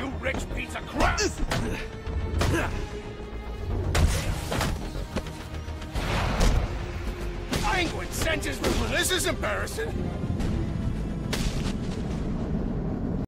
You rich piece of crap! I ain't senses, but this is embarrassing.